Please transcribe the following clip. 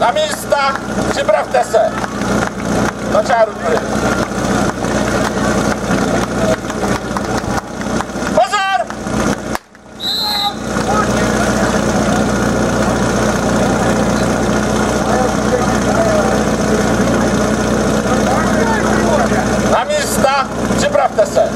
Na místa, připravte se. Na čáru pryč. Pozor! Na místa, připravte se.